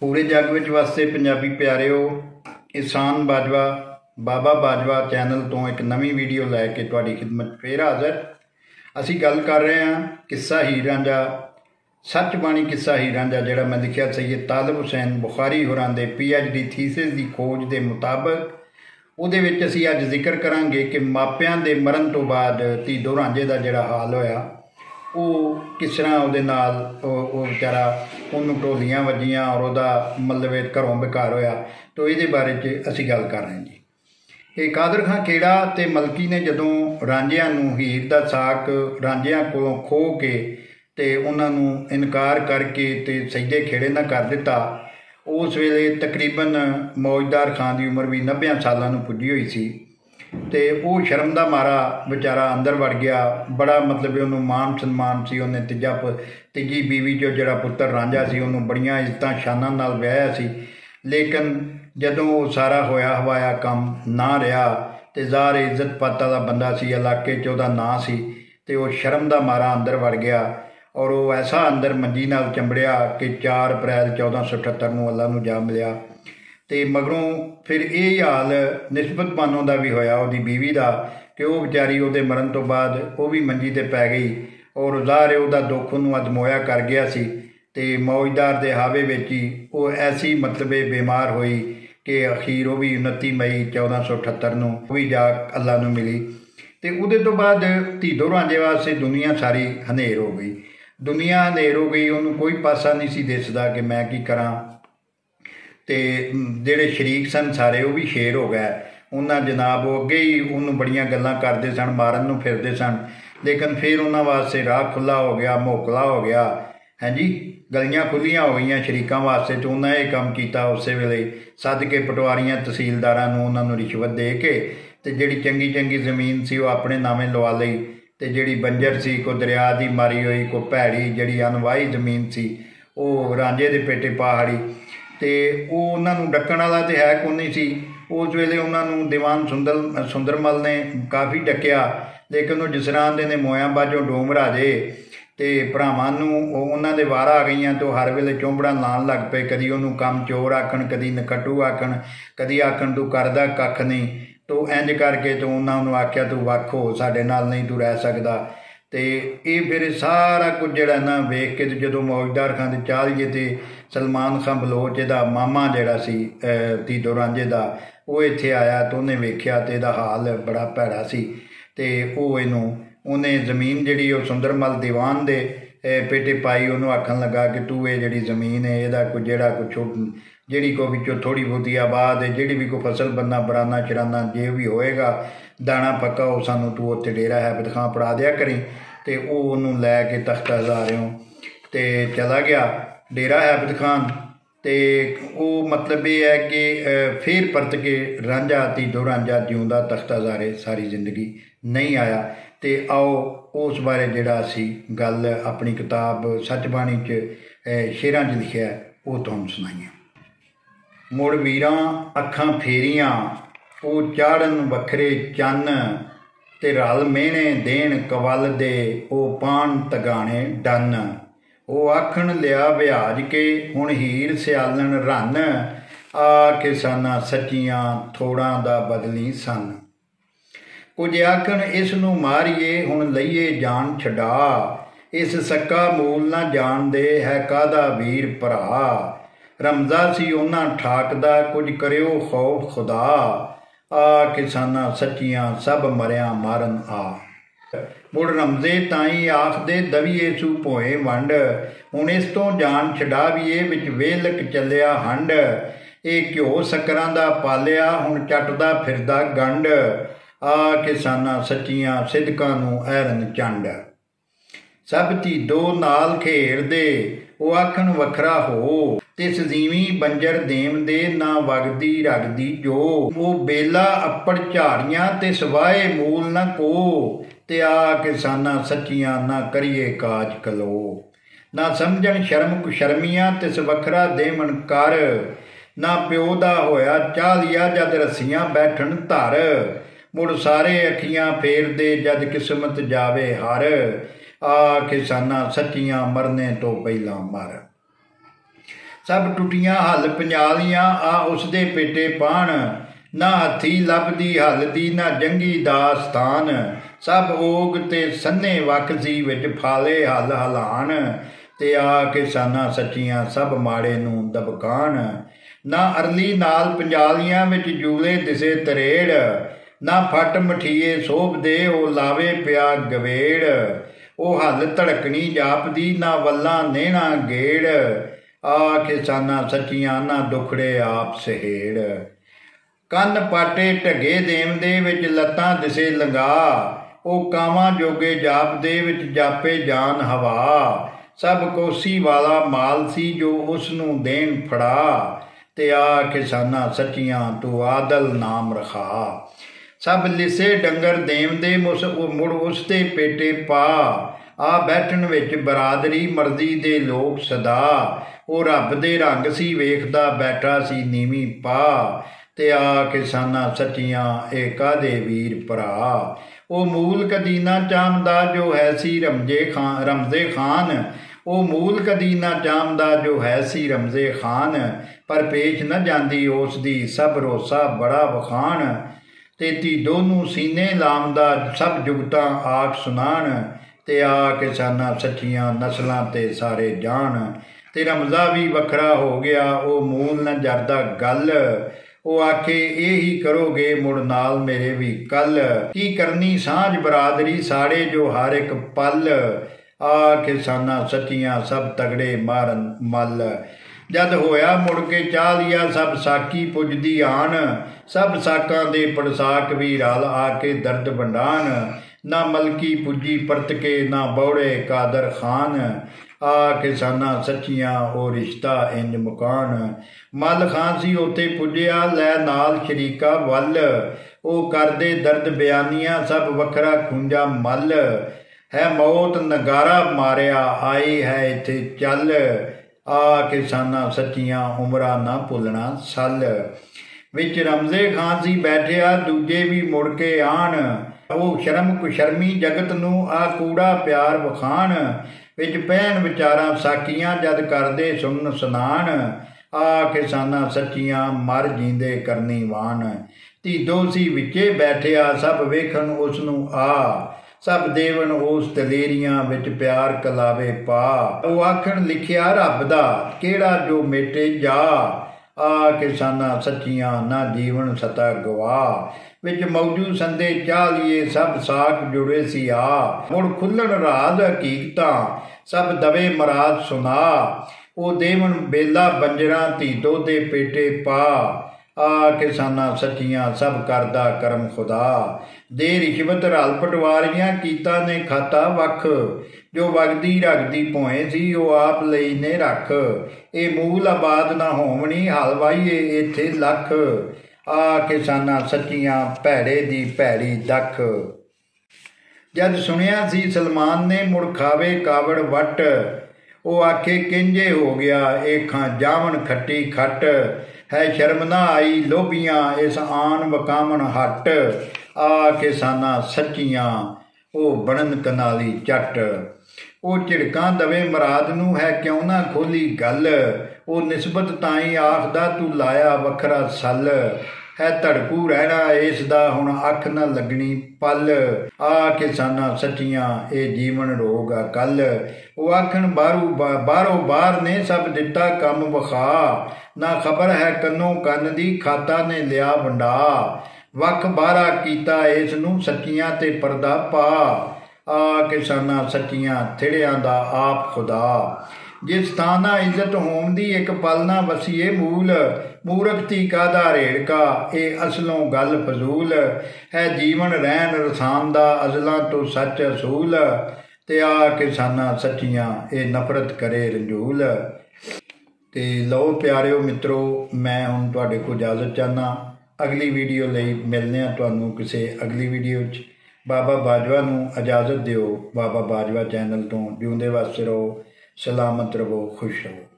ਪੂਰੇ ਜੱਗ ਵਿੱਚ ਵਸਦੇ ਪੰਜਾਬੀ ਪਿਆਰਿਓ ਇਸਾਨ ਬਾਜਵਾ, ਬਾਬਾ ਬਾਜਵਾ ਚੈਨਲ ਤੋਂ ਇੱਕ ਨਵੀਂ ਵੀਡੀਓ ਲੈ ਕੇ ਤੁਹਾਡੀ ਖਿਦਮਤ ਫੇਰ ਹਾਜ਼ਰ। ਅਸੀਂ ਗੱਲ ਕਰ ਰਹੇ ਹਾਂ ਕਿੱਸਾ ਹੀਰ ਰਾਂਝਾ ਸੱਚ ਬਾਣੀ ਕਿੱਸਾ ਹੀਰ ਰਾਂਝਾ ਜਿਹੜਾ ਮੈਂ ਲਿਖਿਆ ਸੈਯਦ ਤਾਲਿਬ ਹੁਸੈਨ ਬੁਖਾਰੀ ਹੋਰਾਂ ਦੇ ਡੀ ਥੀਸਿਸ ਦੀ ਖੋਜ ਦੇ ਮੁਤਾਬਕ। ਉਹਦੇ ਵਿੱਚ ਅਸੀਂ ਅੱਜ ਜ਼ਿਕਰ ਕਰਾਂਗੇ ਕਿ ਮਾਪਿਆਂ ਦੇ ਮਰਨ ਤੋਂ ਬਾਅਦ ਧੀਦੋ ਰਾਂਝੇ ਦਾ ਜਿਹੜਾ ਹਾਲ ਹੋਇਆ। ਉਹ ਕਿਸ ਤਰ੍ਹਾਂ ਉਹਦੇ ਨਾਲ ਉਹ ਵਿਚਾਰਾ ਉਹਨੂੰ ਟੋਲੀਆਂ ਵੱਜੀਆਂ ਔਰ ਉਹਦਾ ਮਤਲਬ ਇਹ ਘਰੋਂ ਬੇਕਾਰ ਹੋਇਆ। ਤੋਂ ਇਹਦੇ ਬਾਰੇ 'ਚ ਅਸੀਂ ਗੱਲ ਕਰ ਰਹੇ ਹਾਂ ਜੀ। ਇਹ ਕਾਦਰ ਖਾਂ ਖੇੜਾ ਤੇ ਮਲਕੀ ਨੇ ਜਦੋਂ ਰਾਂਝਿਆਂ ਨੂੰ ਹੀਰ ਦਾ ਸਾਕ ਰਾਂਝਿਆਂ ਕੋਲੋਂ ਖੋ ਕੇ ਤੇ ਉਹਨਾਂ ਨੂੰ ਇਨਕਾਰ ਕਰਕੇ ਤੇ ਸਜਦੇ ਖੇੜੇ ਨਾ ਕਰ ਦਿੱਤਾ, ਉਸ ਵੇਲੇ ਤਕਰੀਬਨ ਮੌਜਦਾਰ ਖਾਨ ਦੀ ਉਮਰ ਵੀ 90 ਸਾਲਾਂ ਨੂੰ ਪੁੱਜੀ ਹੋਈ ਸੀ। ਤੇ ਉਹ ਸ਼ਰਮ ਦਾ ਮਾਰਾ ਵਿਚਾਰਾ ਅੰਦਰ ਵੜ ਗਿਆ। ਬੜਾ ਮਤਲਬ ਉਹਨੂੰ ਮਾਨ ਸਨਮਾਨ ਸੀ, ਉਹਨੇ ਤੀਜਾ ਤੀਜੀ ਬੀਵੀ ਜੋ ਜਿਹੜਾ ਪੁੱਤਰ ਰਾਂਝਾ ਸੀ, ਉਹਨੂੰ ਬੜੀਆਂ ਇੱਜ਼ਤਾਂ ਸ਼ਾਨਾਂ ਨਾਲ ਵਿਆਹਿਆ ਸੀ। ਲੇਕਿਨ ਜਦੋਂ ਉਹ ਸਾਰਾ ਹੋਇਆ ਹਵਾਇਆ ਕੰਮ ਨਾ ਰਿਹਾ ਤੇ ਜ਼ਾਰ ਇੱਜ਼ਤ ਪਤਾ ਦਾ ਬੰਦਾ ਸੀ, ਇਲਾਕੇ 'ਚ ਉਹਦਾ ਨਾਂ ਸੀ ਤੇ ਉਹ ਸ਼ਰਮ ਦਾ ਮਾਰਾ ਅੰਦਰ ਵੜ ਗਿਆ ਔਰ ਉਹ ਐਸਾ ਅੰਦਰ ਮੰਜੀ ਨਾਲ ਚੰਬੜਿਆ ਕਿ 4 ਅਪ੍ਰੈਲ 1478 ਨੂੰ ਅੱਲਾ ਨੂੰ ਜਾ ਮਿਲਿਆ ਤੇ ਮਗਰੋਂ ਫਿਰ ਇਹ ਹਾਲ ਨਿਸਬਤ ਬਾਨੋਂ ਦਾ ਵੀ ਹੋਇਆ, ਉਹਦੀ ਬੀਵੀ ਦਾ, ਕਿ ਉਹ ਵਿਚਾਰੀ ਉਹਦੇ ਮਰਨ ਤੋਂ ਬਾਅਦ ਉਹ ਵੀ ਮੰਜੀ ਤੇ ਪੈ ਗਈ ਔਰ ਜ਼ਾਹਰ ਉਹਦਾ ਦੁੱਖ ਨੂੰ ਅਦਮੋਇਆ ਕਰ ਗਿਆ ਸੀ ਤੇ ਮੌਜਦਾਰ ਦੇ ਹਾਵੇ ਵਿੱਚ ਹੀ ਉਹ ਐਸੀ ਮਤਲਬੇ ਬਿਮਾਰ ਹੋਈ ਕਿ ਅਖੀਰ ਉਹ ਵੀ 29 ਮਈ 1478 ਨੂੰ ਉਹ ਵੀ ਜਾ ਅੱਲਾ ਨੂੰ ਮਿਲੀ ਤੇ ਉਹਦੇ ਤੋਂ ਬਾਅਦ ਧੀਦੋ ਰਾਂਝੇ ਵਾਸਤੇ ਦੁਨੀਆ ਸਾਰੀ ਹਨੇਰ ਹੋ ਗਈ। ਦੁਨੀਆ ਹਨੇਰ ਹੋ ਗਈ, ਉਹਨੂੰ ਕੋਈ ਪਾਸਾ ਨਹੀਂ ਸੀ ਦਿਸਦਾ ਕਿ ਮੈਂ ਕੀ ਕਰਾਂ। ਤੇ ਜਿਹੜੇ ਸ਼ਰੀਕ ਸਨ ਸਾਰੇ, ਉਹ ਵੀ ਸ਼ੇਰ ਹੋ ਗਏ। ਉਹਨਾਂ ਜਨਾਬ ਉਹ ਅੱਗੇ ਹੀ ਉਹਨੂੰ ਬੜੀਆਂ ਗੱਲਾਂ ਕਰਦੇ ਸਨ, ਮਾਰਨ ਨੂੰ ਫਿਰਦੇ ਸਨ। ਲੇਕਿਨ ਫਿਰ ਉਹਨਾਂ ਵਾਸਤੇ ਰਾਹ ਖੁੱਲਾ ਹੋ ਗਿਆ, ਮੋਕਲਾ ਹੋ ਗਿਆ। ਹਾਂਜੀ? ਗਲੀਆਂ ਖੁੱਲੀਆਂ ਹੋ ਗਈਆਂ ਸ਼ਰੀਕਾਂ ਵਾਸਤੇ ਤੇ ਉਹਨਾਂ ਇਹ ਕੰਮ ਕੀਤਾ ਉਸੇ ਵੇਲੇ। ਸੱਦ ਕੇ ਪਟਵਾਰੀਆਂ, ਤਹਿਸੀਲਦਾਰਾਂ ਨੂੰ ਉਹਨਾਂ ਨੂੰ ਰਿਸ਼ਵਤ ਦੇ ਕੇ ਤੇ ਜਿਹੜੀ ਚੰਗੀ ਚੰਗੀ ਜ਼ਮੀਨ ਸੀ ਉਹ ਆਪਣੇ ਨਾਮੇ ਲਵਾ ਲਈ ਤੇ ਜਿਹੜੀ ਬੰਜਰ ਸੀ ਕੋ ਦਰਿਆ ਦੀ ਮਾਰੀ ਹੋਈ ਕੋ ਭੈੜੀ ਜਿਹੜੀ ਅਨਵਾਹੀ ਜ਼ਮੀਨ ਸੀ, ਉਹ ਰਾਂਝੇ ਦੇ ਪੇਟੇ ਪਹਾੜੀ ਤੇ ਉਹ ਉਹਨਾਂ ਨੂੰ ਡੱਕਣ ਵਾਲਾ ਤੇ ਹੈ ਕੋਈ ਨਹੀਂ ਸੀ। ਉਸ ਵੇਲੇ ਉਹਨਾਂ ਨੂੰ ਦੀਵਾਨ ਸੁੰਦਰ, ਸੁੰਦਰਮਲ ਨੇ ਕਾਫੀ ਡੱਕਿਆ। ਲੇਕਿਨ ਉਹ ਜਸਰਾਂ ਦੇ ਨੇ ਮੋਇਆਂ ਬਾਜੋਂ ਡੋਮ ਰਾਜੇ ਤੇ ਭਰਾਵਾਂ ਨੂੰ ਉਹਨਾਂ ਦੇ ਵਾਰਾ ਆ ਗਈਆਂ ਤੇ ਹਰ ਵੇਲੇ ਚੋਂਬੜਾ ਲਾਣ ਲੱਗ ਪਏ। ਕਦੀ ਉਹਨੂੰ ਕੰਮ ਚੋਰ ਆਖਣ, ਕਦੀ ਨਕਟੂ ਆਖਣ, ਕਦੀ ਆਖਣ, ਤੂੰ ਕਰਦਾ ਕੱਖ ਨਹੀਂ। ਤੋ ਇੰਜ ਕਰਕੇ ਤੂੰ ਉਹਨਾਂ ਨੂੰ ਆਖਿਆ, ਤੂੰ ਵੱਖ ਹੋ, ਸਾਡੇ ਨਾਲ ਨਹੀਂ ਤੂੰ ਰਹਿ ਸਕਦਾ। ਤੇ ਇਹ ਫਿਰ ਸਾਰਾ ਕੁਝ ਜਿਹੜਾ ਨਾ ਵੇਖ ਕੇ ਜਦੋਂ ਮੌਜਦਾਰ ਖਾਨ ਦੇ ਚਾਲ ਜੇ ਤੇ ਸਲਮਾਨ ਖਾਨ ਬਲੋਚ, ਇਹਦਾ ਮਾਮਾ ਜਿਹੜਾ ਸੀ ਤੀਦੋ ਰਾਂਝੇ ਦਾ, ਉਹ ਇੱਥੇ ਆਇਆ ਤੇ ਉਹਨੇ ਵੇਖਿਆ ਤੇ ਇਹਦਾ ਹਾਲ ਬੜਾ ਭੈੜਾ ਸੀ। ਤੇ ਉਹ ਇਹਨੂੰ, ਉਹਨੇ ਜ਼ਮੀਨ ਜਿਹੜੀ ਉਹ ਸੁੰਦਰਮਲ ਦੀਵਾਨ ਦੇ ਪੇਟੇ ਪਾਈ, ਉਹਨੂੰ ਆਖਣ ਲੱਗਾ ਕਿ ਤੂੰ ਇਹ ਜਿਹੜੀ ਜ਼ਮੀਨ ਹੈ, ਇਹਦਾ ਕੋਈ ਜਿਹੜਾ ਕੋਈ ਜਿਹੜੀ ਕੋ ਵਿੱਚੋਂ ਥੋੜੀ ਬਹੁਤੀ ਆਬਾਦ ਹੈ, ਜਿਹੜੀ ਵੀ ਕੋ ਫਸਲ ਬੰਨਾ ਬਰਾਨਾ ਚਰਾਨਾ ਜੇ ਵੀ ਹੋਏਗਾ, ਦਾਣਾ ਪੱਕਾ ਉਹ ਸਾਨੂੰ ਤੂੰ ਉੱਥੇ ਡੇਰਾ ਹੈ ਬਦਖਾਂ ਪੜਾ ਦਿਆ ਕਰੀ। ਤੇ ਉਹ ਉਹਨੂੰ ਲੈ ਕੇ ਤਖਤ ਹਜ਼ਾਰਿਓਂ ਤੇ ਚਲਾ ਗਿਆ। ਡੇਰਾ ਹੈ ਖਾਨ ਤੇ ਉਹ ਮਤਲਬ ਇਹ ਹੈ ਕਿ ਫੇਰ ਪਰਤ ਕੇ ਰਾਂਝਾ ਤੀ ਦੋ ਰਾਂਝਾ ਜਿਉਂਦਾ ਤਖਤ ਹਜ਼ਾਰੇ ਸਾਰੀ ਜ਼ਿੰਦਗੀ ਨਹੀਂ ਆਇਆ। ਤੇ ਆਓ ਉਸ ਬਾਰੇ ਜਿਹੜਾ ਅਸੀਂ ਗੱਲ ਆਪਣੀ ਕਿਤਾਬ ਸੱਚਬਾਣੀ 'ਚ ਸ਼ੇਰਾਂ 'ਚ ਲਿਖਿਆ ਉਹ ਤੁਹਾਨੂੰ ਸੁਣਾਈਏ। ਮੁੜ ਵੀਰਾਂ ਅੱਖਾਂ ਫੇਰੀਆਂ, ਉਹ ਚਾੜਨ ਵੱਖਰੇ ਚੰਨ ਤੇ ਰਲ ਮਿਹਣੇ ਦੇਣ ਕਵਲ ਦੇ, ਉਹ ਪਾਣ ਤਗਾਣੇ ਡੰਨ। ਉਹ ਆਖਣ ਲਿਆ, ਵਿਆਜ ਕੇ ਹੁਣ ਹੀਰ ਸਿਆਲਣ ਰੰਨ, ਆ ਕਿਸਾਨਾਂ ਸੱਚੀਆਂ ਥੋੜਾਂ ਦਾ ਬਦਲੀ ਸਨ। ਕੁਝ ਆਖਣ, ਇਸ ਨੂੰ ਮਾਰੀਏ, ਹੁਣ ਲਈਏ ਜਾਨ ਛਡਾ। ਇਸ ਸੱਕਾ ਮੂਲ ਨਾ ਜਾਣਦੇ ਹੈ ਕਾਦਾ ਵੀਰ ਭਰਾ? ਰਮਜ਼ਾ ਸੀ ਉਹਨਾਂ ਠਾਕਦਾ ਕੁਝ ਕਰਿਓ ਖੌਫ ਖੁਦਾ। ਆ ਕਿਸਾਨਾਂ ਸੱਚੀਆਂ ਸਭ ਮਰਿਆ ਮਾਰਨ ਆ। ਮੁੜ ਰਮਜ਼ੇ ਤਾਈ ਆਖਦੇ ਦਵੀਏ ਸੂ ਭੋਏ ਵੰਡ, ਹੁਣ ਇਸ ਤੋਂ ਜਾਨ ਛਡਾਵੀਏ ਵਿੱਚ ਵੇਲਕ ਚੱਲਿਆ ਹੰਡ। ਇਹ ਘਿਓ ਸਕਰਾਂ ਦਾ ਪਾਲਿਆ, ਹੁਣ ਚੱਟਦਾ ਫਿਰਦਾ ਗੰਡ ਆ ਕਿਸਾਨਾ ਸੱਚੀਆਂ ਸਿੱਧਕਾਂ ਨੂੰ ਐਰਨ ਚੰਡ। ਸਭ ਤੀ ਦੋ ਨਾਲ ਖੇੜਦੇ ਉਹ ਆਖਣ ਵੱਖਰਾ ਹੋ ਤੇ ਸਜੀਵੀ ਬੰਜਰ ਦੇਮ ਦੇ ਨਾ ਵਗਦੀ ਰਗਦੀ ਜੋ। ਉਹ ਬੇਲਾ ਅੱਪੜ ਝਾੜੀਆਂ ਤੇ ਸਵਾਏ ਮੂਲ ਨਾ ਕੋ। ਤੇ ਆ ਕਿਸਾਨਾ ਸੱਚੀਆਂ ਨਾ ਕਰੀਏ ਕਾਜ ਕਲੋ। ਨਾ ਸਮਝਣ ਸ਼ਰਮ ਕੁ ਸ਼ਰਮੀਆਂ ਤੇ ਸਵਖਰਾ ਦੇਮਣ ਕਰ। ਨਾ ਪਿਓ ਦਾ ਹੋਇਆ ਚਾਲਿਆ ਜਦ ਰਸੀਆਂ ਬੈਠਣ ਧਰ। ਮੁੜ ਸਾਰੇ ਅੱਖੀਆਂ ਫੇਰਦੇ ਜਦ ਕਿਸਮਤ ਜਾਵੇ ਹਰ। ਆ ਕਿਸਾਨਾ ਸੱਚੀਆਂ ਮਰਨੇ ਤੋਂ ਪਹਿਲਾਂ ਮਰ। ਸਭ ਟੁੱਟੀਆਂ ਹੱਲ ਪੰਜਾਲੀਆਂ, ਆ ਉਸ ਦੇ ਪੇਟੇ ਪਾਣ। ਨਾ ਹੱਥੀ ਲੱਭਦੀ ਹੱਲ ਦੀ, ਨਾ ਜੰਗੀ ਦਾਸਤਾਨ ਸਭ ਓਗ ਤੇ ਸੰਨੇ ਵਕਸੀ ਵਿੱਚ ਫਾਲੇ ਹੱਲ ਹਲਾਨ, ਤੇ ਆ ਕੇ ਸਾਨਾ ਸੱਚੀਆਂ ਸਭ ਮਾੜੇ ਨੂੰ ਦਬਕਾਣ ਨਾ ਅਰਲੀ ਨਾਲ ਪੰਜਾਲੀਆਂ ਵਿੱਚ ਜੂਲੇ ਦਿਸੇ ਤਰੇੜ, ਨਾ ਫਟ ਮਠੀਏ ਸੋਭ ਉਹ ਲਾਵੇ ਪਿਆ ਗਵੇੜ। ਉਹ ਹੱਲ ਧੜਕਣੀ ਜਾਪਦੀ, ਨਾ ਵੱਲਾਂ ਨੇਣਾ ਗੇੜ। ਆ ਕੇ ਸਾਨਾ ਸੱਚੀਆਂ ਨਾ ਦੁਖੜੇ ਆਪ ਸਹੇੜ। ਕੰਨ ਪਾਟੇ ਢਗੇ ਦੇਵਦੇ ਵਿੱਚ ਲੱਤਾਂ ਦਿਸੇ ਲੰਗਾ ਉਹ ਕਾਵਾਂ ਜੋਗੇ ਜਾਪ ਦੇ ਵਿੱਚ ਜਾਪੇ ਜਾਨ ਹਵਾ। ਸਭ ਕੋਸੀ ਵਾਲਾ ਮਾਲ ਸੀ ਜੋ ਉਸ ਨੂੰ ਦੇਣ ਫੜਾ ਤੇ ਆ ਕਿਸਾਨਾ ਸੱਚੀਆਂ ਤੂੰ ਆਦਲ ਨਾਮ ਰਖਾ। ਸਭ ਲਿਸੇ ਡੰਗਰ ਦੇਵ ਦੇ ਮੁਸ ਉਹ ਮੁੜ ਉਸ ਤੇ ਪੇਟੇ ਪਾ। ਆ ਬੈਠਣ ਵਿੱਚ ਬਰਾਦਰੀ ਮਰਜ਼ੀ ਦੇ ਲੋਕ ਸਦਾ। ਉਹ ਰੱਬ ਦੇ ਰੰਗ ਸੀ ਵੇਖਦਾ ਬੈਠਾ ਸੀ ਨੀਵੀਂ ਪਾ। ਤੇ ਆ ਕਿਸਾਨਾਂ ਸੱਚੀਆਂ ਏ ਕਾਦੇ ਵੀਰ ਭਰਾ। ਉਹ ਮੂਲ ਕਦੀਨਾ ਚਾਮਦਾ ਜੋ ਹੈ ਸੀ ਰਮਜੇ ਖਾਨ, ਰਮਜ਼ੇ ਖਾਨ। ਉਹ ਮੂਲ ਕਦੀਨਾ ਚਾਮਦਾ ਜੋ ਹੈ ਸੀ ਰਮਜ਼ੇ ਖਾਨ। ਪਰ ਪੇਚ ਨਾ ਜਾਂਦੀ ਉਸ ਦੀ, ਸਭ ਰੋਸਾ ਬੜਾ ਵਖਾਨ ਤੇਤੀ ਦੋਨੋਂ ਸੀਨੇ ਲਾਮਦਾ, ਸਭ ਜੁਗਤਾਂ ਆਖ ਸੁਨਾਣ। ਤੇ ਆ ਕਿਸਾਨਾਂ ਸੱਚੀਆਂ ਨਸਲਾਂ ਤੇ ਸਾਰੇ ਜਾਣ। ਤੇ ਰਮਜ਼ਾ ਵੀ ਵੱਖਰਾ ਹੋ ਗਿਆ, ਉਹ ਮੂਲ ਨਾ ਜਰਦਾ ਗੱਲ। ਉਹ ਆਖੇ, ਇਹ ਹੀ ਕਰੋਗੇ ਮੁੜ ਨਾਲ ਮੇਰੇ ਵੀ। ਕੱਲ ਕੀ ਕਰਨੀ? ਸਾਂਝ ਬਰਾਦਰੀ ਸਾੜੇ ਜੋ ਹਰ ਇੱਕ ਪਲ। ਆ ਕਿਸਾਨਾ ਸੱਚੀਆਂ ਸਭ ਤਗੜੇ ਮਾਰਨ ਮੱਲ। ਜਦ ਹੋਇਆ ਮੁੜ ਕੇ ਚਾਹ ਲਿਆ, ਸਭ ਸਾਕੀ ਪੁੱਜਦੀ ਆਣ। ਸਭ ਸਾਕਾਂ ਦੇ ਪੜਸਾਕ ਵੀ ਰਲ ਆ ਕੇ ਦਰਦ ਵੰਡਾਨ ਨਾ ਮਲਕੀ ਪੁੱਜੀ ਪਰਤ ਕੇ, ਨਾ ਬੌੜੇ ਕਾਦਰ ਖਾਨ। ਆ ਕਿਸਾਨਾ ਸੱਚੀਆਂ ਉਹ ਰਿਸ਼ਤਾ ਇੰਜ ਮੁਕਾਨ। ਮਲ ਖਾਨ ਸੀ ਉਤੇ ਪੁੱਜਿਆ, ਲੈ ਨਾਲ ਸ਼ਰੀਕਾ ਵੱਲ। ਉਹ ਕਰਦੇ ਦਰਦ ਬਿਆਨੀਆਂ, ਸਭ ਵੱਖਰਾ ਖੁੰਜਾ ਮਲ। ਹੈ ਮੌਤ ਨਗਾਰਾ ਮਾਰਿਆ ਆਈ ਹੈ ਇੱਥੇ ਚੱਲ। ਆ ਕਿਸਾਨਾ ਸੱਚੀਆਂ ਉਮਰਾਂ ਨਾ ਭੁੱਲਣਾ ਸੱਲ। ਵਿੱਚ ਰਮਜ਼ੇ ਖਾਨ ਸੀ ਬੈਠਿਆ, ਦੂਜੇ ਵੀ ਮੁੜ ਕੇ ਆਣ। ਉਹ ਸ਼ਰਮ ਕੁਸ਼ਰਮੀ ਜਗਤ ਨੂੰ ਆ ਕੂੜਾ ਪਿਆਰ ਵਖਾਣ। ਵਿੱਚ ਪਹਿਣ ਵਿਚਾਰਾਂ ਸਾਕੀਆਂ ਜਦ ਕਰਦੇ ਸੁਣ ਸੁਨਾਣ ਆ ਕਿਸਾਨਾ ਸੱਚੀਆਂ, ਮਰ ਜਿੰਦੇ ਕਰਨੀ ਵਾਣ। ਧੀਦੋ ਦੋਸੀ ਵਿੱਚੇ ਬੈਠਿਆ, ਸਭ ਵੇਖਣ ਉਸ ਨੂੰ ਆ। ਸਭ ਦੇਵਨ ਉਸ ਤਲੇਰੀਆਂ ਵਿੱਚ ਪਿਆਰ ਕਲਾਵੇ ਪਾ। ਉਹ ਆਖਣ ਲਿਖਿਆ, ਰੱਬ ਦਾ, ਕਿਹੜਾ ਜੋ ਮੇਟੇ ਜਾ? ਆ ਕਿਸਾਨਾ ਸੱਚੀਆਂ, ਨਾ ਜੀਵਨ ਸਤਾ ਗਵਾ। ਵਿੱਚ ਮੌਜੂ ਸੰਦੇ ਚਾਹ ਲਿਏ ਸਭ ਸਾਖ ਜੁੜੇ ਸੀ ਆ। ਮੁੜ ਖੁੱਲਣ ਰਾਜ ਹਕੀਕਤਾਂ ਸਭ ਦਵੇ ਮਰਾਦ ਸੁਨਾ। ਉਹ ਦੇਵਨ ਬੇਲਾ ਬੰਜਰਾ ਧੀ ਦੇ ਪੇਟੇ ਪਾ। ਆ ਕਿਸਾਨਾ ਸੱਚੀਆਂ, ਸਭ ਕਰਦਾ ਕਰਮ ਖੁਦਾ। ਦੇ ਰਿਸ਼ਵਤ ਰਲ ਪਟਵਾਰੀਆਂ, ਕੀਤਾ ਨੇ ਖਾਤਾ ਵਖ। ਜੋ ਵਗਦੀ ਰਗਦੀ ਭੋਏ ਸੀ, ਉਹ ਆਪ ਲਈ ਨੇ ਰੱਖ। ਇਹ ਮੂਲ ਆਬਾਦ ਨਾ ਹੋਵਣੀ ਹਲਵਾਈਏ ਇੱਥੇ ਲੱਖ। ਆ ਕਿਸਾਨਾ ਸੱਚੀਆਂ ਭੈੜੇ ਦੀ ਭੈੜੀ ਦਖ। ਜਦ ਸੁਣਿਆ ਸੀ ਸਲਮਾਨ ਨੇ ਮੁੜ ਖਾਵੇ ਕਾਵੜ ਵਟ, ਉਹ ਆਖੇ ਕਿੰਜੇ ਹੋ ਗਿਆ ਇਹ ਖਾਂ ਜਾਵਣ ਖੱਟੀ ਖੱਟ। ਹੈ ਸ਼ਰਮ ਨਾ ਆਈ ਲੋਭੀਆਂ, ਇਸ ਆਨ ਵਕਾਮਣ ਹਟ। ਆ ਕੇ ਸਾਨਾ ਸੱਚੀਆਂ, ਉਹ ਬਣਨ ਕਨਾਲੀ ਚੱਟ ਉਹ ਝਿੜਕਾਂ ਦਵੇ ਮਰਾਦ ਨੂੰ, ਹੈ ਕਿਉਂ ਨਾ ਖੋਲੀ ਗੱਲ? ਉਹ ਨਿਸਬਤ ਤਾਈ ਆਖਦਾ ਤੂੰ ਲਾਇਆ ਵੱਖਰਾ ਸੱਲ। ਹੈ ਧੜਕੂ ਰਹਿਣਾ ਇਸ ਦਾ, ਹੁਣ ਅੱਖ ਨਾ ਲੱਗਣੀ ਪਲ। ਆ ਕਿਸਾਨਾਂ ਸੱਚੀਆਂ, ਇਹ ਜੀਵਨ ਰੋਗ ਆ ਕੱਲ। ਉਹ ਆਖਣ ਬਾਰੂ ਬਾਹਰੋਂ ਬਾਹਰ ਨੇ ਸਭ ਦਿੱਤਾ ਕੰਮ ਵਖਾ। ਨਾ ਖਬਰ ਹੈ ਕੰਨੋਂ ਕੰਨ ਦੀ, ਖਾਤਾ ਨੇ ਲਿਆ ਵੰਡਾ। ਵਖ ਬਾਰਾ ਕੀਤਾ ਇਸ ਨੂੰ, ਸੱਚੀਆਂ ਤੇ ਪਰਦਾ ਪਾ। ਆ ਕਿਸਾਨਾਂ ਸੱਚੀਆਂ ਥਿੜਿਆਂ ਦਾ ਆਪ ਖੁਦਾ। ਜਿਸ ਥਾਨਾ ਇੱਜ਼ਤ ਹੋਮ ਦੀ ਇੱਕ ਪਲ ਨਾ ਵਸੀਏ ਮੂਲ। ਮੂਰਖਤੀ ਕਾਦਾ ਰੇੜਕਾ? ਇਹ ਅਸਲੋਂ ਗੱਲ ਫਜ਼ੂਲ। ਹੈ ਜੀਵਨ ਰਹਿਣ ਰਸਾਨ ਦਾ ਅਜ਼ਲਾਂ ਤੋਂ ਸੱਚ ਅਸੂਲ। ਤੇ ਆ ਕਿਸਾਨਾਂ ਸੱਚੀਆਂ, ਇਹ ਨਫ਼ਰਤ ਕਰੇ ਰੰਜੂਲ। ਤੇ ਲਓ ਪਿਆਰਿਓ ਮਿੱਤਰੋ, ਮੈਂ ਹੁਣ ਤੁਹਾਡੇ ਕੋਲ ਇਜਾਜ਼ਤ ਚਾਹਨਾ ਅਗਲੀ ਵੀਡੀਓ ਲਈ ਮਿਲਨੇ ਆ ਤੁਹਾਨੂੰ ਕਿਸੇ ਅਗਲੀ ਵੀਡੀਓ 'ਚ। ਬਾਬਾ ਬਾਜਵਾ ਨੂੰ ਇਜਾਜ਼ਤ ਦਿਓ। ਬਾਬਾ ਬਾਜਵਾ ਚੈਨਲ ਤੋਂ ਜਿਉਂਦੇ ਵਾਸਤੇ ਰਹੋ। ਸਲਾਮਤ ਰਹੋ, ਖੁਸ਼ ਰਹੋ।